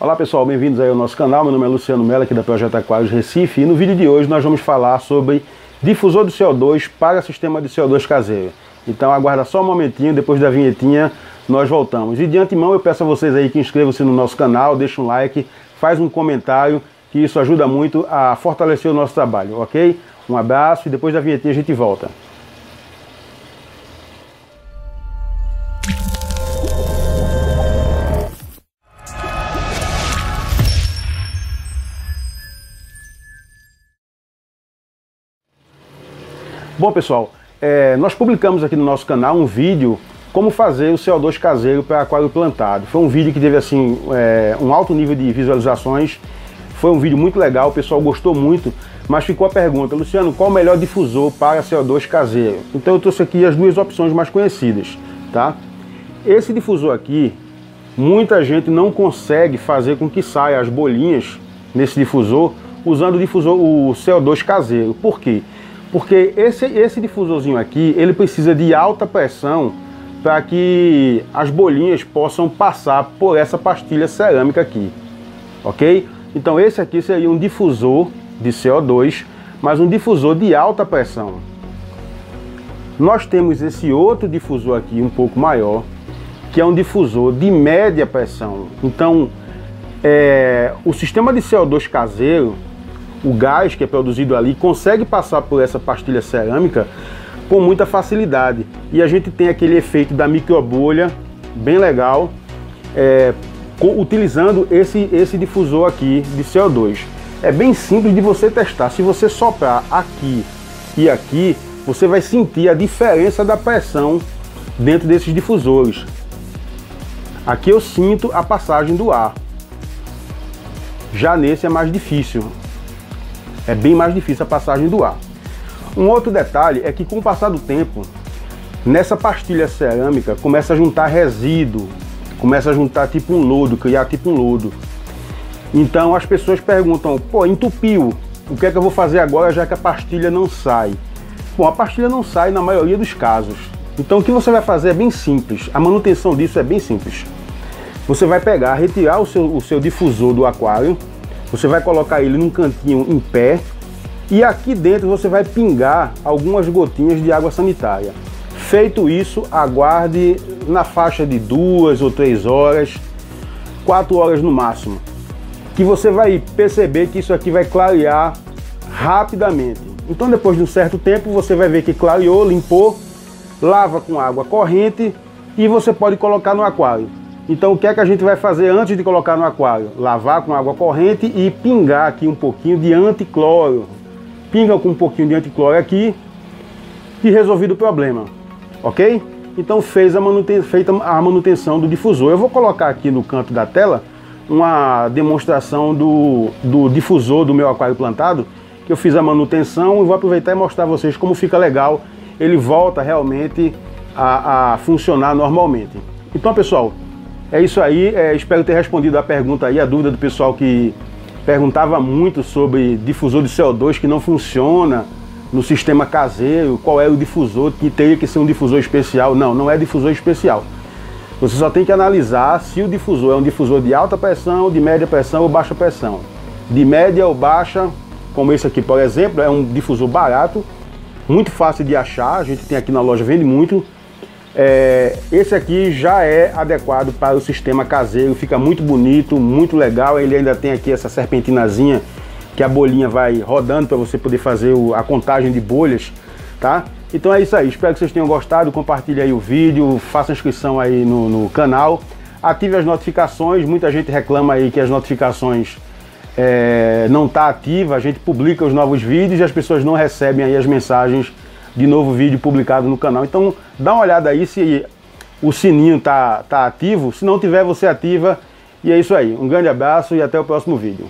Olá pessoal, bem-vindos aí ao nosso canal. Meu nome é Luciano Mello, aqui da Projeto Aquários Recife. E no vídeo de hoje nós vamos falar sobre difusor de CO2 para sistema de CO2 caseiro. Então aguarda só um momentinho, depois da vinhetinha nós voltamos. E de antemão eu peço a vocês aí que inscrevam-se no nosso canal, deixem um like, faz um comentário, que isso ajuda muito a fortalecer o nosso trabalho, ok? Um abraço e depois da vinhetinha a gente volta. Bom pessoal, é, nós publicamos aqui no nosso canal um vídeo como fazer o CO2 caseiro para aquário plantado. Foi um vídeo que teve assim é, um alto nível de visualizações, foi um vídeo muito legal, o pessoal gostou muito, mas ficou a pergunta, Luciano, qual o melhor difusor para CO2 caseiro? Então eu trouxe aqui as duas opções mais conhecidas, tá? Esse difusor aqui, muita gente não consegue fazer com que saia as bolinhas nesse difusor usando o difusor, o CO2 caseiro. Por quê? Porque esse, esse difusorzinho aqui, ele precisa de alta pressão para que as bolinhas possam passar por essa pastilha cerâmica aqui, ok? Então esse aqui seria um difusor de CO2, mas um difusor de alta pressão. Nós temos esse outro difusor aqui um pouco maior, que é um difusor de média pressão. Então, é, o sistema de CO2 caseiro, o gás que é produzido ali consegue passar por essa pastilha cerâmica com muita facilidade. E a gente tem aquele efeito da microbolha bem legal, é, utilizando esse, esse difusor aqui de CO2. É bem simples de você testar. Se você soprar aqui e aqui, você vai sentir a diferença da pressão dentro desses difusores. Aqui eu sinto a passagem do ar. Já nesse é mais difícil. É bem mais difícil a passagem do ar. Um outro detalhe é que com o passar do tempo, nessa pastilha cerâmica começa a juntar resíduo, começa a juntar tipo um lodo, criar tipo um lodo. Então as pessoas perguntam, pô, entupiu, o que é que eu vou fazer agora já que a pastilha não sai? Bom, a pastilha não sai na maioria dos casos. Então o que você vai fazer é bem simples, a manutenção disso é bem simples. Você vai pegar, retirar o seu, o seu difusor do aquário, você vai colocar ele num cantinho em pé e aqui dentro você vai pingar algumas gotinhas de água sanitária. Feito isso, aguarde na faixa de duas ou três horas, quatro horas no máximo, que você vai perceber que isso aqui vai clarear rapidamente. Então depois de um certo tempo você vai ver que clareou, limpou, lava com água corrente e você pode colocar no aquário. Então o que é que a gente vai fazer antes de colocar no aquário? Lavar com água corrente e pingar aqui um pouquinho de anticloro. Pinga com um pouquinho de anticloro aqui e resolvido o problema, ok? Então fez a feita a manutenção do difusor. Eu vou colocar aqui no canto da tela uma demonstração do, do difusor do meu aquário plantado, que eu fiz a manutenção e vou aproveitar e mostrar a vocês como fica legal. Ele volta realmente a, a funcionar normalmente. Então pessoal, é isso aí, é, espero ter respondido a pergunta aí, a dúvida do pessoal que perguntava muito sobre difusor de CO2 que não funciona no sistema caseiro, qual é o difusor, que teria que ser um difusor especial. Não, não é difusor especial. Você só tem que analisar se o difusor é um difusor de alta pressão, de média pressão ou baixa pressão. De média ou baixa, como esse aqui, por exemplo, é um difusor barato, muito fácil de achar, a gente tem aqui na loja, vende muito, é, esse aqui já é adequado para o sistema caseiro, fica muito bonito, muito legal. Ele ainda tem aqui essa serpentinazinha que a bolinha vai rodando para você poder fazer o, a contagem de bolhas, tá? Então é isso aí, espero que vocês tenham gostado, compartilhe aí o vídeo, faça inscrição aí no, no canal, ative as notificações, muita gente reclama aí que as notificações é, não tá ativa, a gente publica os novos vídeos e as pessoas não recebem aí as mensagens de novo vídeo publicado no canal. Então dá uma olhada aí se o sininho tá, tá ativo. Se não tiver, você ativa. E é isso aí. Um grande abraço e até o próximo vídeo.